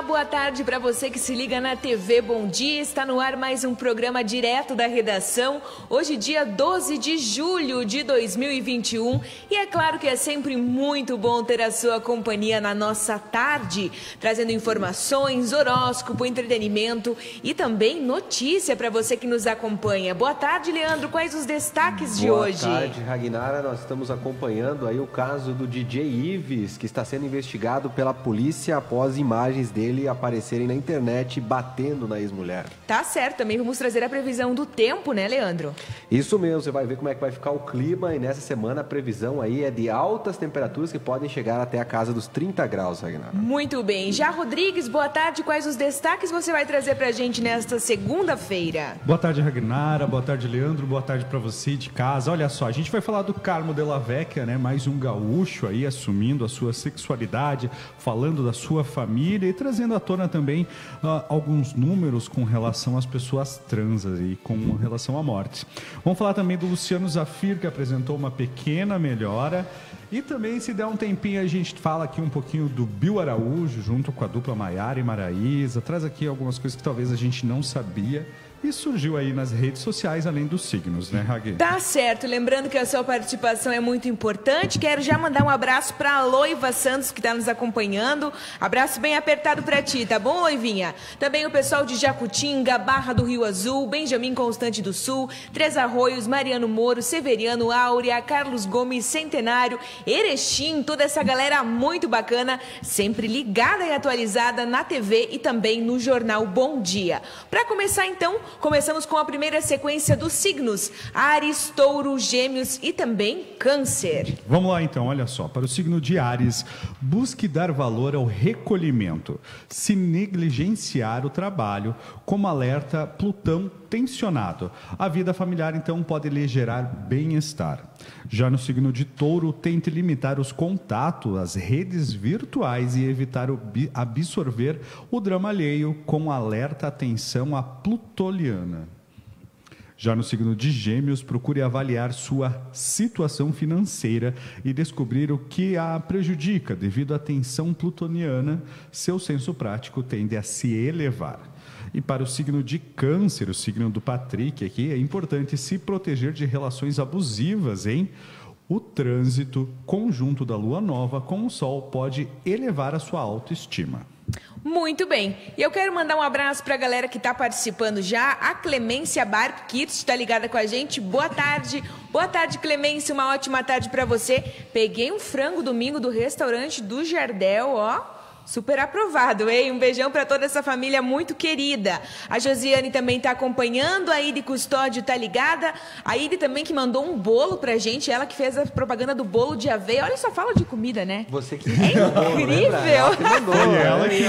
Olá, boa tarde para você que se liga na TV Bom Dia. Está no ar mais um programa direto da redação. Hoje, dia 12 de julho de 2021. E é claro que é sempre muito bom ter a sua companhia na nossa tarde, trazendo informações, horóscopo, entretenimento e também notícia para você que nos acompanha. Boa tarde, Leandro. Quais os destaques boa de hoje? Boa tarde, Ragnara. Nós estamos acompanhando aí o caso do DJ Ives, que está sendo investigado pela polícia após imagens dele aparecerem na internet batendo na ex-mulher. Tá certo, também vamos trazer a previsão do tempo, né, Leandro? Isso mesmo, você vai ver como é que vai ficar o clima e nessa semana a previsão aí é de altas temperaturas que podem chegar até a casa dos 30 graus, Ragnar. Muito bem. Já Rodrigues, boa tarde. Quais os destaques você vai trazer pra gente nesta segunda-feira? Boa tarde, Ragnara. Boa tarde, Leandro. Boa tarde para você de casa. Olha só, a gente vai falar do Carmo de la Vecchia, né? Mais um gaúcho aí assumindo a sua sexualidade, falando da sua família e trazendo à tona também uh, alguns números com relação às pessoas trans e com relação à morte. Vamos falar também do Luciano Zafir, que apresentou uma pequena melhora. E também, se der um tempinho, a gente fala aqui um pouquinho do Bill Araújo, junto com a dupla Maiara e Maraísa. Traz aqui algumas coisas que talvez a gente não sabia e surgiu aí nas redes sociais, além dos signos, né, Ragui? Tá certo. Lembrando que a sua participação é muito importante. Quero já mandar um abraço para a Loiva Santos, que está nos acompanhando. Abraço bem apertado para ti, tá bom, Loivinha? Também o pessoal de Jacutinga, Barra do Rio Azul, Benjamin Constante do Sul, Três Arroios, Mariano Moro, Severiano Áurea, Carlos Gomes, Centenário, Erechim, toda essa galera muito bacana, sempre ligada e atualizada na TV e também no jornal Bom Dia. Para começar, então, Começamos com a primeira sequência dos signos: Ares, Touro, Gêmeos e também Câncer. Vamos lá então, olha só. Para o signo de Ares, busque dar valor ao recolhimento. Se negligenciar o trabalho, como alerta Plutão tensionado. A vida familiar então pode lhe gerar bem-estar. Já no signo de Touro, tente limitar os contatos, as redes virtuais e evitar absorver o drama alheio com alerta atenção à plutoliana. Já no signo de Gêmeos, procure avaliar sua situação financeira e descobrir o que a prejudica. Devido à tensão plutoniana, seu senso prático tende a se elevar. E para o signo de Câncer, o signo do Patrick aqui, é importante se proteger de relações abusivas, hein? O trânsito conjunto da lua nova com o sol pode elevar a sua autoestima. Muito bem. E eu quero mandar um abraço para a galera que está participando já. A Clemência Barco Kits está ligada com a gente. Boa tarde. Boa tarde, Clemência. Uma ótima tarde para você. Peguei um frango domingo do restaurante do Jardel, ó. Super aprovado, hein? Um beijão para toda essa família muito querida. A Josiane também está acompanhando, a Ide Custódio tá ligada. A Ide também que mandou um bolo pra gente, ela que fez a propaganda do bolo de aveia. Olha só, fala de comida, né? Você que É incrível. Ela que mandou, ela que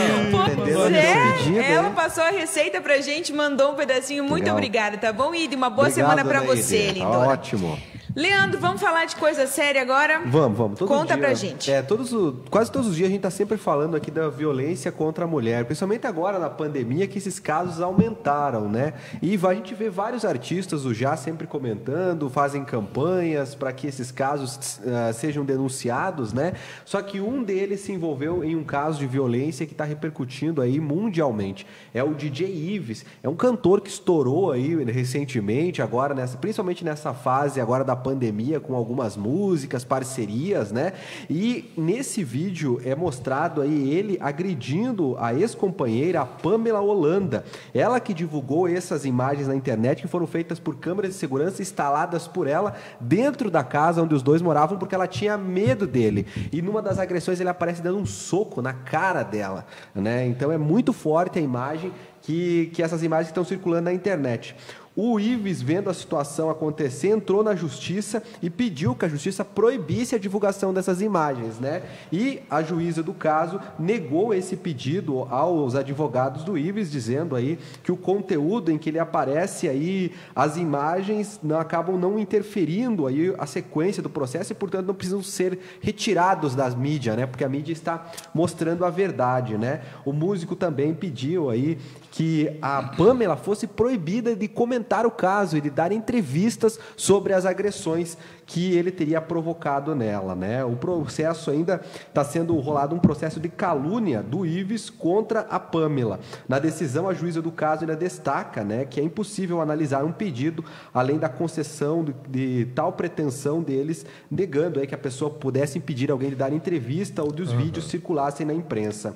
Pois é, ela passou a receita pra gente, mandou um pedacinho. Muito Legal. obrigada, tá bom, Ide? Uma boa Obrigado, semana pra dona você, Ide. Tá lindona. ótimo. Leandro, vamos falar de coisa séria agora? Vamos, vamos. Todo Conta dia, pra gente. É, todos, quase todos os dias a gente está sempre falando aqui da violência contra a mulher, principalmente agora na pandemia que esses casos aumentaram, né? E a gente vê vários artistas o já sempre comentando, fazem campanhas para que esses casos ah, sejam denunciados, né? Só que um deles se envolveu em um caso de violência que está repercutindo aí mundialmente. É o DJ Ives, é um cantor que estourou aí recentemente, agora nessa, principalmente nessa fase agora da pandemia, com algumas músicas, parcerias, né? E nesse vídeo é mostrado aí ele agredindo a ex-companheira, Pamela Holanda. Ela que divulgou essas imagens na internet que foram feitas por câmeras de segurança instaladas por ela dentro da casa onde os dois moravam, porque ela tinha medo dele. E numa das agressões ele aparece dando um soco na cara dela, né? Então é muito forte a imagem que, que essas imagens estão circulando na internet. O Ives, vendo a situação acontecer, entrou na justiça e pediu que a justiça proibisse a divulgação dessas imagens, né? E a juíza do caso negou esse pedido aos advogados do Ives, dizendo aí que o conteúdo em que ele aparece aí, as imagens não, acabam não interferindo aí a sequência do processo e, portanto, não precisam ser retirados das mídias, né? Porque a mídia está mostrando a verdade, né? O músico também pediu aí que a Pamela fosse proibida de comentar comentar o caso e de dar entrevistas sobre as agressões que ele teria provocado nela. Né? O processo ainda está sendo rolado um processo de calúnia do Ives contra a Pamela. Na decisão, a juíza do caso ainda destaca né, que é impossível analisar um pedido além da concessão de, de tal pretensão deles, negando aí, que a pessoa pudesse impedir alguém de dar entrevista ou dos uhum. vídeos circulassem na imprensa.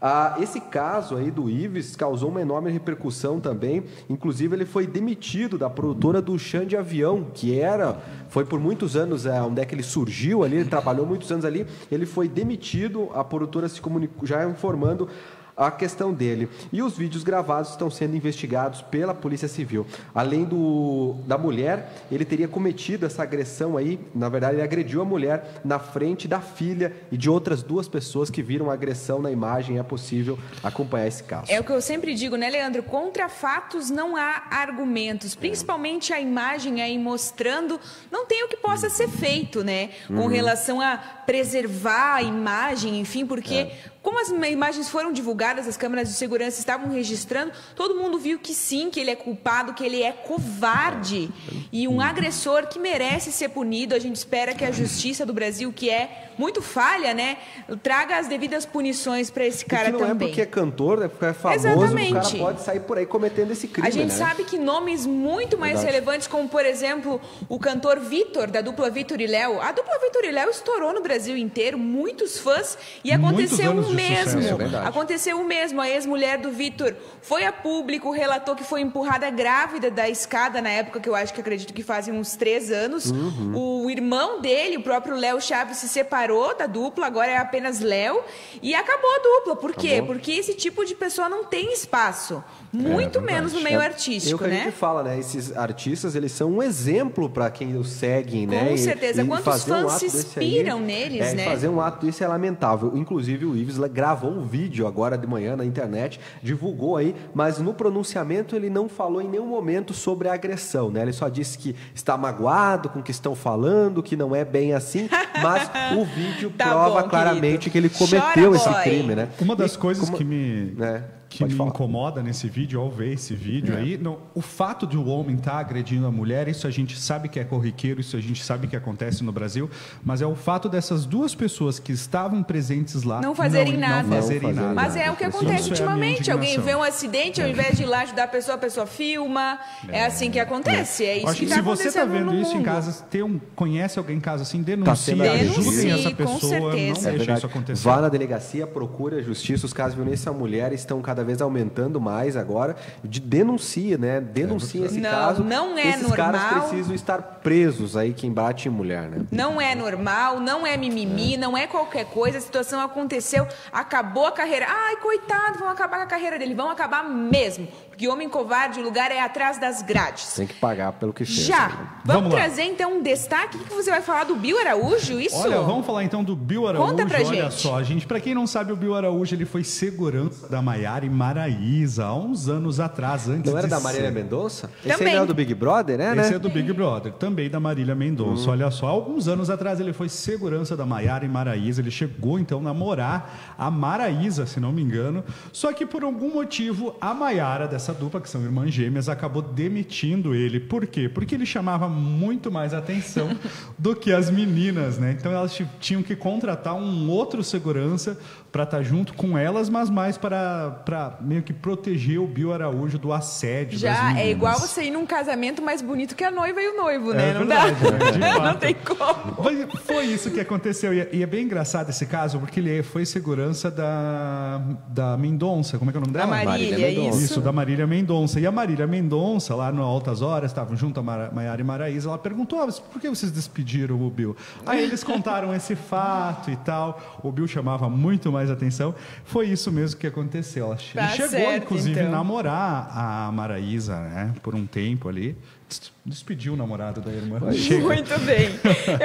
Ah, esse caso aí do Ives causou uma enorme repercussão também. Inclusive, ele foi demitido da produtora do Chão de Avião, que era, foi por muitos anos é, onde é que ele surgiu ali, ele trabalhou muitos anos ali. Ele foi demitido, a produtora se comunicou, já informando a questão dele. E os vídeos gravados estão sendo investigados pela Polícia Civil. Além do, da mulher, ele teria cometido essa agressão aí, na verdade, ele agrediu a mulher na frente da filha e de outras duas pessoas que viram a agressão na imagem. É possível acompanhar esse caso. É o que eu sempre digo, né, Leandro? Contra fatos não há argumentos, principalmente a imagem aí mostrando, não tem o que possa ser feito, né, com uhum. relação a preservar a imagem, enfim, porque é como as imagens foram divulgadas, as câmeras de segurança estavam registrando, todo mundo viu que sim, que ele é culpado, que ele é covarde e um agressor que merece ser punido. A gente espera que a justiça do Brasil, que é muito falha, né, traga as devidas punições para esse cara não também. Não é porque é cantor, é porque é famoso, Exatamente. o cara pode sair por aí cometendo esse crime. A gente né? sabe que nomes muito mais Verdade. relevantes, como por exemplo o cantor Vitor, da dupla Vitor e Léo. A dupla Vitor e Léo estourou no Brasil inteiro, muitos fãs, e aconteceu um mesmo. Sucesso, é Aconteceu o mesmo. A ex-mulher do Vitor foi a público, relatou que foi empurrada grávida da escada na época, que eu acho que acredito que fazem uns três anos. Uhum. O irmão dele, o próprio Léo Chaves, se separou da dupla, agora é apenas Léo. E acabou a dupla. Por quê? Acabou. Porque esse tipo de pessoa não tem espaço. Muito é, menos no meio artístico, é o que né? a gente fala, né? Esses artistas, eles são um exemplo para quem os seguem, Com né? Com certeza. E, Quantos fãs um se inspiram aí, neles, é, né? Fazer um ato desse é lamentável. Inclusive, o Ives gravou um vídeo agora de manhã na internet, divulgou aí, mas no pronunciamento ele não falou em nenhum momento sobre a agressão, né? Ele só disse que está magoado com o que estão falando, que não é bem assim, mas o vídeo tá prova bom, claramente querido. que ele cometeu Chora, esse boy. crime, né? Uma das e, coisas como, que me né? Que Pode me falar. incomoda nesse vídeo, ao ver esse vídeo é. aí, não, o fato de o um homem estar tá agredindo a mulher, isso a gente sabe que é corriqueiro, isso a gente sabe que acontece no Brasil, mas é o fato dessas duas pessoas que estavam presentes lá não fazerem não, nada. Não fazerem nada. Mas é o que acontece isso é ultimamente. É Alguém vê um acidente, ao invés de ir lá ajudar a pessoa, a pessoa filma. É, é assim que acontece. É, isso Acho que, que tá Se você está vendo isso mundo. em casa, tem um, conhece alguém em casa assim, denuncie, tá ajudem essa pessoa, não deixe isso acontecer. Vá na delegacia, procure a justiça, os casos de violência à mulher estão cada vez aumentando mais agora, de denuncia, né? Denuncia é esse não, caso. Não é Esses normal. caras precisam estar presos aí, quem bate em mulher, né? Não é normal, não é mimimi, é. não é qualquer coisa. A situação aconteceu, acabou a carreira. Ai, coitado, vão acabar com a carreira dele. Vão acabar mesmo. Porque homem covarde, o lugar é atrás das grades. Tem que pagar pelo que fez. Já. Né? Vamos, vamos trazer então um destaque. O que você vai falar do Bill Araújo? Isso? Olha, vamos falar então do Bill Araújo. Conta pra Olha gente. só, gente, para quem não sabe, o Bill Araújo ele foi segurança da Maiara e Maraísa há uns anos atrás, antes Não era da Marília Mendonça? Esse Também. é do Big Brother, né? Esse né? é do Big Brother, também da Marília Mendonça. Hum. Olha só, alguns anos atrás ele foi segurança da Maiara e Maraísa. Ele chegou então a namorar a Maraísa, se não me engano. Só que por algum motivo a Maiara dessa dupla, que são irmãs Gêmeas acabou demitindo ele. Por quê? Porque ele chamava muito mais atenção do que as meninas, né? Então elas tinham que contratar um outro segurança para estar tá junto com elas, mas mais para meio que proteger o Bill Araújo do assédio. Já é igual você ir num casamento mais bonito que a noiva e o noivo, né? É não verdade, dá. Né? não tem como. Foi isso que aconteceu. É, e é bem engraçado esse caso, porque ele foi segurança da, da Mendonça. Como é que é o nome dela? Da Marília, Marília isso. Isso, da Marília Mendonça. E a Marília Mendonça, lá no Altas Horas, estavam junto a Maiara e Maraísa, ela perguntou, ah, por que vocês despediram o Bill? Aí eles contaram esse fato e tal. O Bill chamava muito mais atenção. Foi isso mesmo que aconteceu. Ela tá chegou, certo, inclusive, então. a namorar a Maraísa, né? Por um tempo ali despediu o namorado da irmã. Muito bem.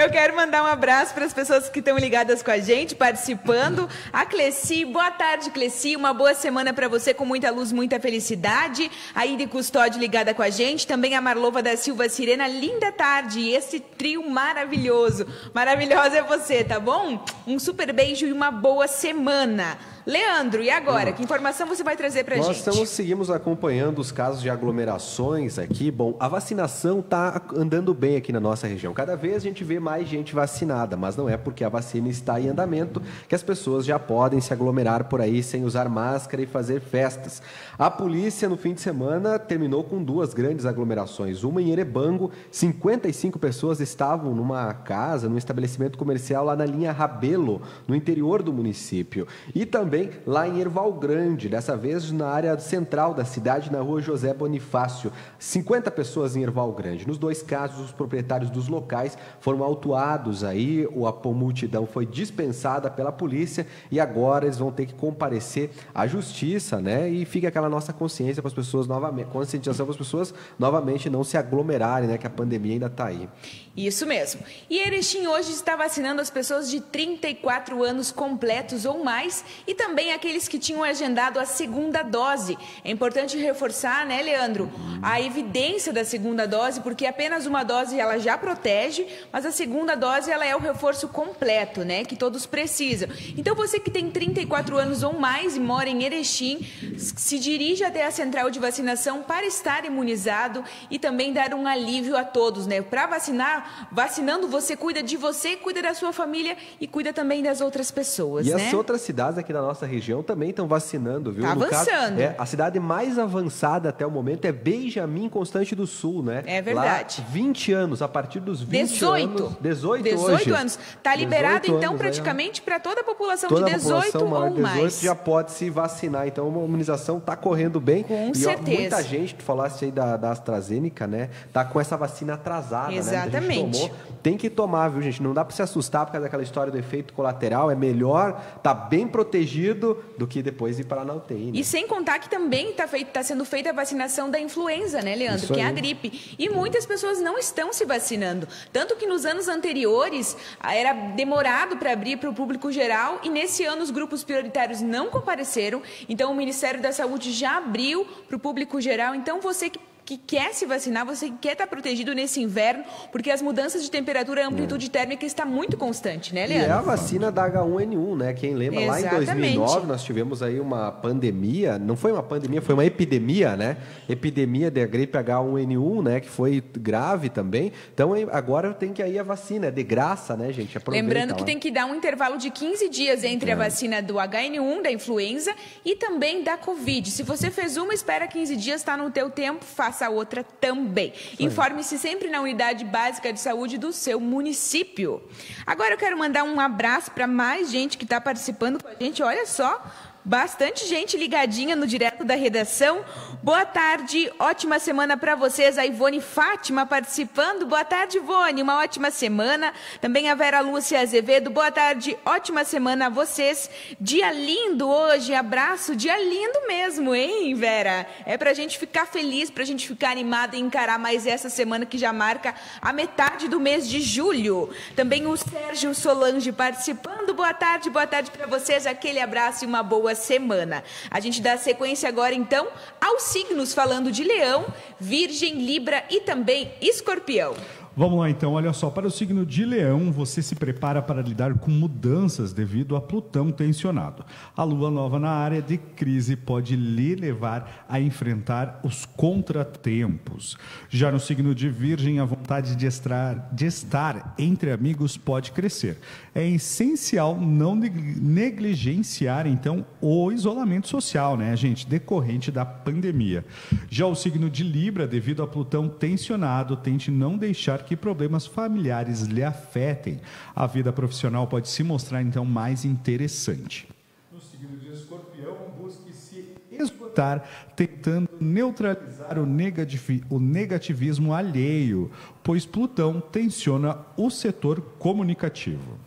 Eu quero mandar um abraço para as pessoas que estão ligadas com a gente, participando. A Cleci, boa tarde, Cleci. Uma boa semana para você, com muita luz, muita felicidade. A Ide Custódio ligada com a gente. Também a Marlova da Silva Sirena, linda tarde. E esse trio maravilhoso. Maravilhosa é você, tá bom? Um super beijo e uma boa semana. Leandro, e agora? Que informação você vai trazer para Nós gente? estamos, seguimos acompanhando os casos de aglomerações aqui. Bom, a vacinação está andando bem aqui na nossa região. Cada vez a gente vê mais gente vacinada, mas não é porque a vacina está em andamento que as pessoas já podem se aglomerar por aí sem usar máscara e fazer festas. A polícia, no fim de semana, terminou com duas grandes aglomerações. Uma em Erebango, 55 pessoas estavam numa casa, num estabelecimento comercial lá na linha Rabelo, no interior do município. E também lá em Erval Grande, dessa vez na área central da cidade, na rua José Bonifácio. 50 pessoas em Erval Grande. Nos dois casos, os proprietários dos locais foram autuados aí, a multidão foi dispensada pela polícia e agora eles vão ter que comparecer à justiça, né? E fica aquela nossa consciência para as pessoas novamente, conscientização para as pessoas novamente não se aglomerarem, né? Que a pandemia ainda está aí. Isso mesmo. E Erechim hoje está vacinando as pessoas de 34 anos completos ou mais e também aqueles que tinham agendado a segunda dose. É importante reforçar, né, Leandro, a evidência da segunda dose, porque apenas uma dose ela já protege, mas a segunda dose ela é o reforço completo, né, que todos precisam. Então você que tem 34 anos ou mais e mora em Erechim, se dirija até a central de vacinação para estar imunizado e também dar um alívio a todos, né? Para vacinar vacinando, você cuida de você, cuida da sua família e cuida também das outras pessoas, e né? as outras cidades aqui da nossa região também estão vacinando, viu? Tá no avançando. Caso, é, a cidade mais avançada até o momento é Benjamin Constante do Sul, né? É verdade. Lá, 20 anos, a partir dos 20 18. anos... 18 18 hoje. anos. Tá liberado, 18 então, anos, praticamente para toda a população Toda de a 18 população maior ou de 18 mais. já pode se vacinar. Então, a imunização está correndo bem. Com e, certeza. Ó, muita gente, tu falaste aí da, da AstraZeneca, né? Tá com essa vacina atrasada, né? Exatamente. tomou. Tem que tomar, viu, gente? Não dá para se assustar por causa daquela história do efeito colateral. É melhor tá bem protegido do que depois ir para a UTI. Né? E sem contar que também está tá sendo feita a vacinação da influenza, né, Leandro? Isso que é a aí. gripe. E muitas pessoas não estão se vacinando. Tanto que nos anos anteriores era demorado para abrir para o público geral e nesse ano os grupos prioritários não compareceram. Então o Ministério da Saúde já abriu para o público geral. Então você que que quer se vacinar, você que quer estar protegido nesse inverno, porque as mudanças de temperatura e amplitude térmica está muito constante, né, É. E é Leandro? a vacina da H1N1, né? Quem lembra, lá em Exatamente. 2009 nós tivemos aí uma pandemia, não foi uma pandemia, foi uma epidemia, né? Epidemia da gripe H1N1, né? Que foi grave também. Então aí, agora tem que ir a vacina, é de graça, né, gente? Aproveita Lembrando que lá. tem que dar um intervalo de 15 dias entre É. a vacina do HN1, da influenza, e também da Covid. Se você fez uma, espera 15 dias, está no teu tempo, faça a outra também. Informe-se sempre na unidade básica de saúde do seu município. Agora eu quero mandar um abraço para mais gente que está participando com a gente. Olha só, Bastante gente ligadinha no direto da redação. Boa tarde, ótima semana para vocês. A Ivone Fátima participando. Boa tarde, Ivone, uma ótima semana. Também a Vera Lúcia Azevedo. Boa tarde, ótima semana a vocês. Dia lindo hoje, abraço. Dia lindo mesmo, hein, Vera? É pra gente ficar feliz, pra gente ficar animada e encarar mais essa semana que já marca a metade do mês de julho. Também o Sérgio Solange participando. Boa tarde, boa tarde para vocês. Aquele abraço e uma boa semana. A gente dá sequência agora, então, aos signos, falando de Leão, Virgem, Libra e também Escorpião. Vamos lá então, olha só, para o signo de Leão, você se prepara para lidar com mudanças devido a Plutão tensionado. A lua nova na área de crise pode lhe levar a enfrentar os contratempos. Já no signo de Virgem, a vontade de estar, de estar entre amigos pode crescer. É essencial não neg- negligenciar então o isolamento social, né, gente, decorrente da pandemia. Já o signo de Libra, devido a Plutão tensionado, tente não deixar que problemas familiares lhe afetem. A vida profissional pode se mostrar então mais interessante. No signo de Escorpião, busque se esgotar, tentando neutralizar o, negativi- o negativismo alheio, pois Plutão tensiona o setor comunicativo.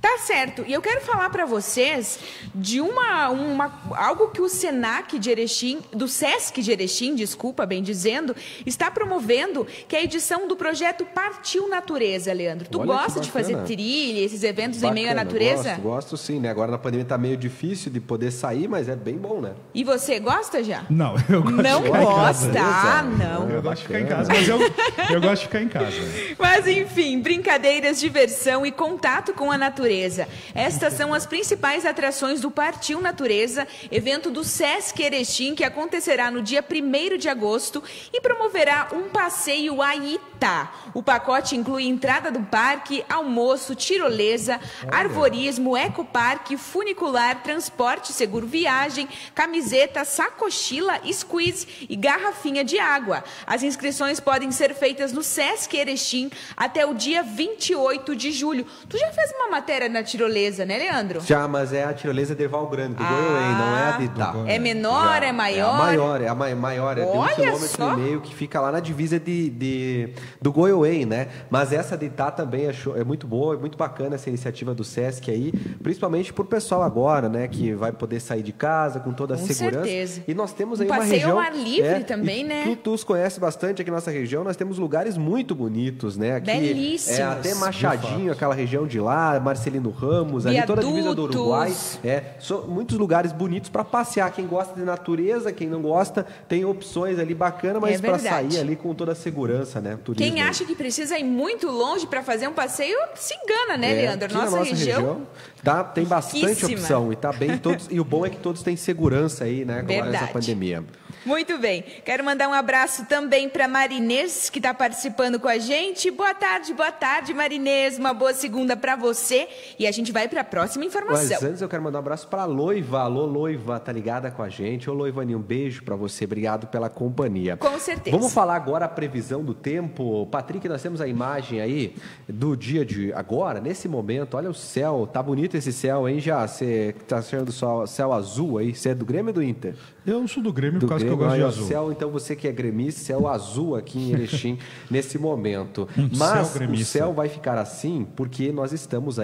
Tá certo. E eu quero falar para vocês de uma, uma algo que o Senac de Erechim, do Sesc de Erechim, desculpa, bem dizendo, está promovendo, que é a edição do projeto Partiu Natureza, Leandro. Tu Olha gosta de fazer bacana. trilha, esses eventos em meio à Bacana, natureza? Gosto, gosto sim, né? Agora na pandemia tá meio difícil de poder sair, mas é bem bom, né? E você gosta já? Não, eu gosto Não de ficar em casa. gosta? Ah, não. Eu gosto de ficar em Bacana. casa, mas eu, eu gosto de ficar em casa. Mas enfim, brincadeiras, diversão e contato com a natureza natureza. Estas são as principais atrações do Partiu Natureza, evento do Sesc Erechim, que acontecerá no dia 1 de agosto e promoverá um passeio a Itá. O pacote inclui entrada do parque, almoço, tirolesa, arvorismo, ecoparque, funicular, transporte, seguro viagem, camiseta, sacochila, squeeze e garrafinha de água. As inscrições podem ser feitas no Sesc Erechim até o dia 28 de julho. Tu já fez uma matéria na tirolesa, né, Leandro? Já, mas é a tirolesa de Val Grande, do ah, Goiôém, não é a de Itá. É menor, Já. é maior? É a maior, é a maior, é de um quilômetro só. e meio que fica lá na divisa de, de do Goiôém, né? Mas essa de Itá também é, show, é muito boa, é muito bacana essa iniciativa do Sesc aí, principalmente pro pessoal agora, né, que vai poder sair de casa com toda a com segurança. Certeza. E nós temos aí um uma região... ao ar livre é, também, né? Tu, tu os conhece bastante aqui na nossa região, nós temos lugares muito bonitos, né? Aqui, Belíssimos. É, até Machadinho, aquela região de lá, Marcelino Ramos, ali toda a divisa do Uruguai. É, muitos lugares bonitos para passear. Quem gosta de natureza, quem não gosta, tem opções ali bacana, mas é para sair ali com toda a segurança, né? Turismo. Quem acha que precisa ir muito longe para fazer um passeio, se engana, né, é, Leandro? Nossa, nossa região, região tá, tem bastante opção e tá bem todos. e o bom é que todos têm segurança aí, né? Com essa pandemia. Muito bem. Quero mandar um abraço também para Marinês, que está participando com a gente. Boa tarde, boa tarde, Marinês. Uma boa segunda para você. E a gente vai para a próxima informação. Mas antes eu quero mandar um abraço para a Loiva. Alô, Loiva, tá ligada com a gente? Ô, Loivaninha, um beijo para você. Obrigado pela companhia. Com certeza. Vamos falar agora a previsão do tempo. Patrick, nós temos a imagem aí do dia de agora, nesse momento. Olha o céu, tá bonito esse céu, hein? Já você tá achando o céu azul aí? Você é do Grêmio ou do Inter? Eu sou do Grêmio do por causa Grêmio, que eu gosto de azul. Céu, então você que é gremista, céu azul aqui em Erechim nesse momento. Um Mas céu o céu vai ficar assim porque nós estamos aí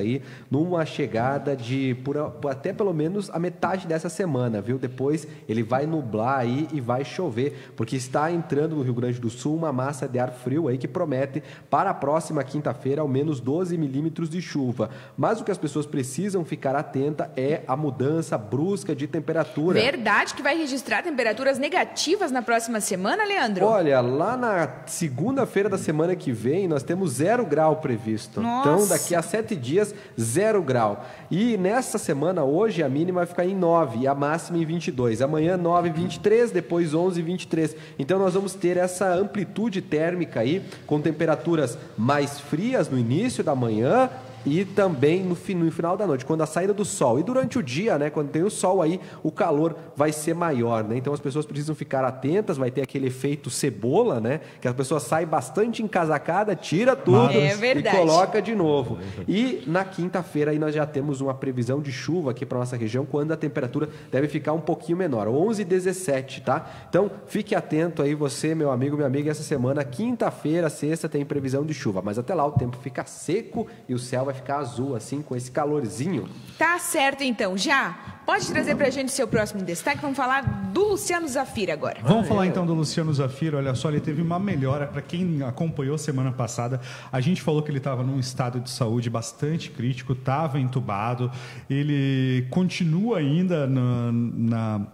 numa chegada de por, até pelo menos a metade dessa semana, viu? Depois ele vai nublar aí e vai chover, porque está entrando no Rio Grande do Sul uma massa de ar frio aí que promete para a próxima quinta-feira ao menos 12 milímetros de chuva. Mas o que as pessoas precisam ficar atenta é a mudança brusca de temperatura. Verdade que vai registrar temperaturas negativas na próxima semana, Leandro? Olha, lá na segunda-feira da semana que vem, nós temos zero grau previsto. Nossa. Então, daqui a sete dias, zero grau. E nessa semana, hoje, a mínima vai ficar em 9 e a máxima em 22. Amanhã, 9, 23, depois 11, 23. Então, nós vamos ter essa amplitude térmica aí, com temperaturas mais frias no início da manhã, e também no, no, final da noite, quando a saída do sol. E durante o dia, né, quando tem o sol aí, o calor vai ser maior, né? Então as pessoas precisam ficar atentas, vai ter aquele efeito cebola, né? Que a pessoa sai bastante encasacada, tira tudo é e coloca de novo. E na quinta-feira aí nós já temos uma previsão de chuva aqui para nossa região, quando a temperatura deve ficar um pouquinho menor, 11 e 17, tá? Então fique atento aí você, meu amigo, minha amiga, essa semana, quinta-feira, sexta tem previsão de chuva, mas até lá o tempo fica seco e o céu vai ficar azul, assim, com esse calorzinho. Tá certo, então. Já, pode trazer pra gente seu próximo destaque. Vamos falar do Luciano Zafira agora. Vamos falar então do Luciano Zafira. Olha só, ele teve uma melhora. Para quem acompanhou semana passada, a gente falou que ele estava num estado de saúde bastante crítico, estava entubado. Ele continua ainda na, na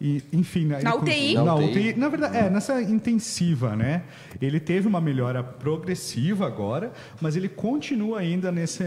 e, enfim, né, na UTI? Na, UTI. Na verdade, é, nessa intensiva, né? Ele teve uma melhora progressiva agora, mas ele continua ainda nesse.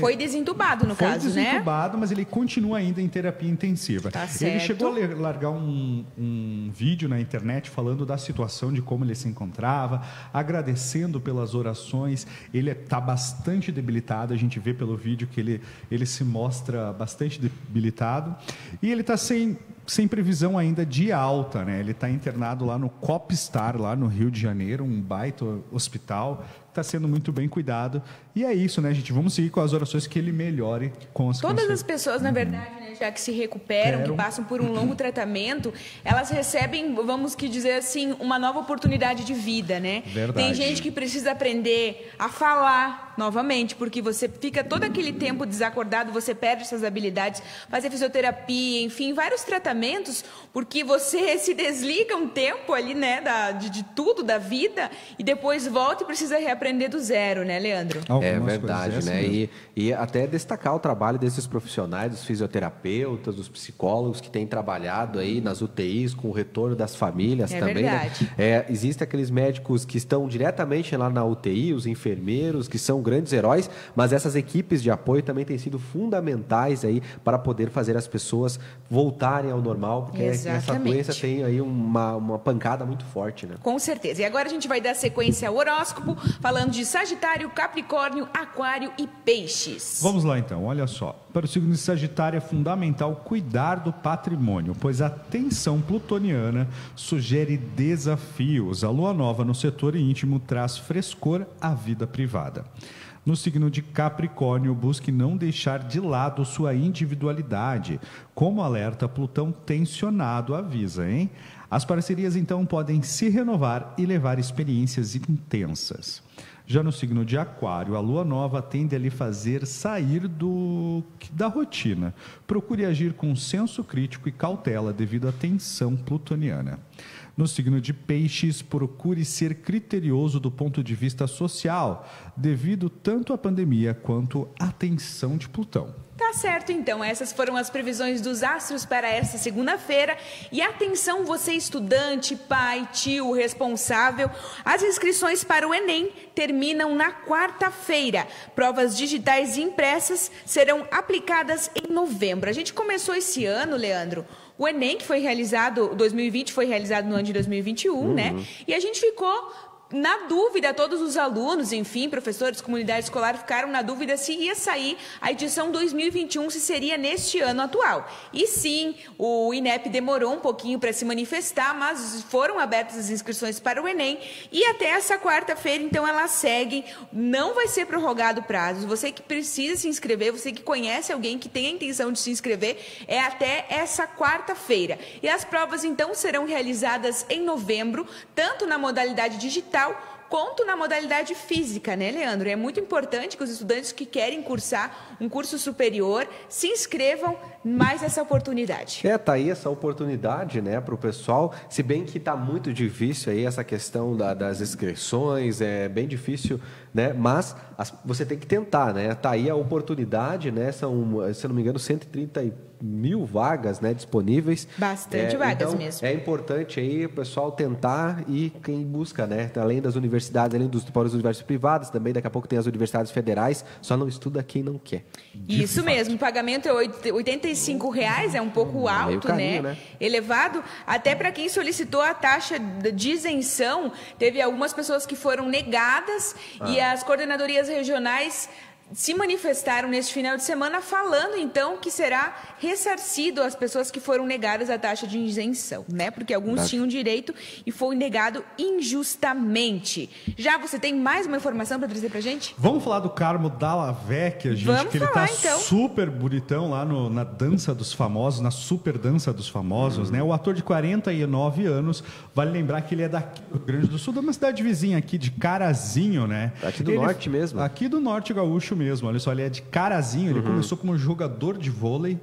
Foi desentubado, no Foi caso, né? Foi desentubado, mas ele continua ainda em terapia intensiva. Tá ele chegou a largar um, um vídeo na internet falando da situação, de como ele se encontrava, agradecendo pelas orações. Ele está bastante debilitado, a gente vê pelo vídeo que ele, ele se mostra bastante debilitado. E ele está sem sem previsão ainda de alta, né? Ele está internado lá no Copstar, lá no Rio de Janeiro, um baita hospital, está sendo muito bem cuidado. E é isso, né, gente? Vamos seguir com as orações que ele melhore com as Todas as pessoas, na verdade, né, já que se recuperam, Quero. que passam por um longo tratamento, elas recebem, vamos que dizer assim, uma nova oportunidade de vida, né? Verdade. Tem gente que precisa aprender a falar novamente, porque você fica todo aquele tempo desacordado, você perde essas habilidades, fazer fisioterapia, enfim, vários tratamentos, porque você se desliga um tempo ali, né, da, de, de tudo da vida e depois volta e precisa reaprender aprender do zero, né, Leandro? É verdade, né? E, e até destacar o trabalho desses profissionais, dos fisioterapeutas, dos psicólogos que têm trabalhado aí nas UTIs com o retorno das famílias é também. Né? Verdade. Né? É, Existem aqueles médicos que estão diretamente lá na UTI, os enfermeiros, que são grandes heróis, mas essas equipes de apoio também têm sido fundamentais aí para poder fazer as pessoas voltarem ao normal, porque Exatamente. essa doença tem aí uma, uma pancada muito forte, né? Com certeza. E agora a gente vai dar sequência ao horóscopo, falando de Sagitário, Capricórnio, Aquário e Peixes. Vamos lá então, olha só. Para o signo de Sagitário é fundamental cuidar do patrimônio, pois a tensão plutoniana sugere desafios. A lua nova no setor íntimo traz frescor à vida privada. No signo de Capricórnio, busque não deixar de lado sua individualidade. Como alerta, Plutão tensionado avisa, hein? As parcerias então podem se renovar e levar experiências intensas. Já no signo de Aquário, a lua nova tende a lhe fazer sair do, da rotina. Procure agir com senso crítico e cautela devido à tensão plutoniana. No signo de Peixes, procure ser criterioso do ponto de vista social, devido tanto à pandemia quanto à tensão de Plutão. Tá certo, então. Essas foram as previsões dos astros para esta segunda-feira. E atenção, você estudante, pai, tio, responsável. As inscrições para o Enem terminam na quarta-feira. Provas digitais e impressas serão aplicadas em novembro. A gente começou esse ano, Leandro. O Enem, que foi realizado, 2020 foi realizado no ano de 2021, uhum. né? E a gente ficou na dúvida, todos os alunos, enfim, professores, comunidade escolar ficaram na dúvida se ia sair a edição 2021, se seria neste ano atual. E sim, o INEP demorou um pouquinho para se manifestar, mas foram abertas as inscrições para o Enem e até essa quarta-feira, então, elas seguem. Não vai ser prorrogado o prazo. Você que precisa se inscrever, você que conhece alguém que tem a intenção de se inscrever, é até essa quarta-feira. E as provas, então, serão realizadas em novembro, tanto na modalidade digital quanto na modalidade física, né, Leandro? É muito importante que os estudantes que querem cursar um curso superior se inscrevam mais essa oportunidade. É, tá aí essa oportunidade, né, para o pessoal. Se bem que está muito difícil aí essa questão da, das inscrições, é bem difícil, né? Mas as, você tem que tentar, né? Tá aí a oportunidade, né? São, se não me engano, 130 e mil vagas né, disponíveis. Bastante é, vagas então, mesmo. É importante aí o pessoal tentar e quem busca, né? Além das universidades, além dos para as universidades privadas, também daqui a pouco tem as universidades federais, só não estuda quem não quer. Isso fato. mesmo, o pagamento é 85 reais, é um pouco alto, carinho, né? né? Elevado, até para quem solicitou a taxa de isenção, teve algumas pessoas que foram negadas ah. e as coordenadorias regionais se manifestaram neste final de semana falando então que será ressarcido as pessoas que foram negadas a taxa de isenção, né? Porque alguns tinham direito e foi negado injustamente. Já você tem mais uma informação para trazer pra gente? Vamos falar do Carmo Dalla Vecchia, gente, Vamos que falar, ele tá então. super bonitão lá no, na dança dos famosos, na super dança dos famosos, né? O ator de 49 anos, vale lembrar que ele é daqui do Rio Grande do Sul, de uma cidade vizinha aqui de Carazinho, né? Aqui do ele, norte mesmo. Aqui do norte gaúcho mesmo. Olha só, ele é de Carazinho, ele uhum. começou como jogador de vôlei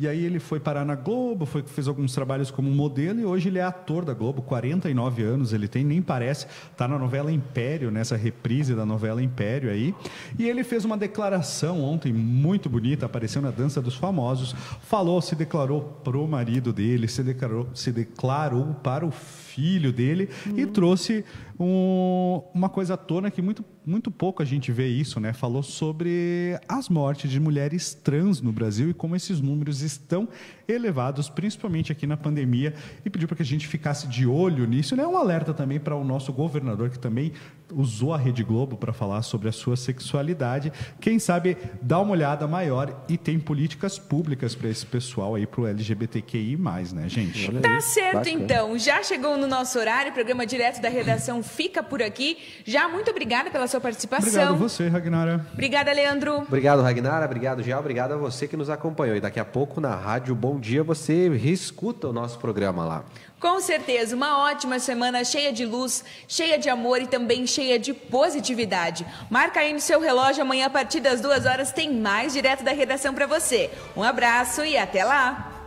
e aí ele foi parar na Globo, foi, fez alguns trabalhos como modelo e hoje ele é ator da Globo, 49 anos ele tem, nem parece, tá na novela Império, nessa reprise da novela Império aí. E ele fez uma declaração ontem muito bonita, apareceu na Dança dos Famosos, falou, se declarou pro marido dele, se declarou, se declarou para o filho dele uhum. e trouxe um, uma coisa à tona que muito, muito pouco a gente vê isso, né? Falou sobre as mortes de mulheres trans no Brasil e como esses números estão elevados, principalmente aqui na pandemia, e pediu para que a gente ficasse de olho nisso. Né? Um alerta também para o nosso governador, que também usou a Rede Globo para falar sobre a sua sexualidade. Quem sabe dá uma olhada maior e tem políticas públicas para esse pessoal aí, para o LGBTQI, né, gente? Tá certo, Bacana. então. Já chegou no nosso horário, o programa direto da redação fica por aqui. Já muito obrigada pela sua participação. Obrigado a você, Ragnara. Obrigada, Leandro. Obrigado, Ragnara. Obrigado, Gé. Obrigado a você que nos acompanhou. E daqui a pouco na Rádio Bom Dia você reescuta o nosso programa lá. Com certeza, uma ótima semana cheia de luz, cheia de amor e também cheia de positividade. Marca aí no seu relógio, amanhã a partir das duas horas tem mais direto da redação para você. Um abraço e até lá!